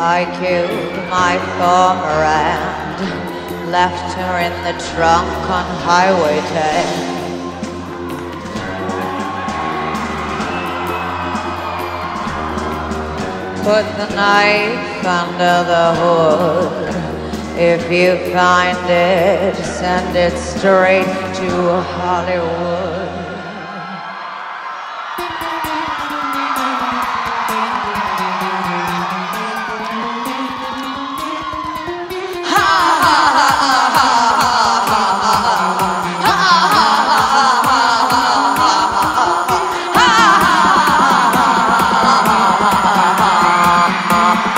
I killed my former and left her in the trunk on Highway 10. Put the knife under the hood. If you find it, send it straight to Hollywood.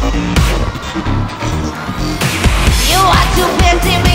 You are too busy.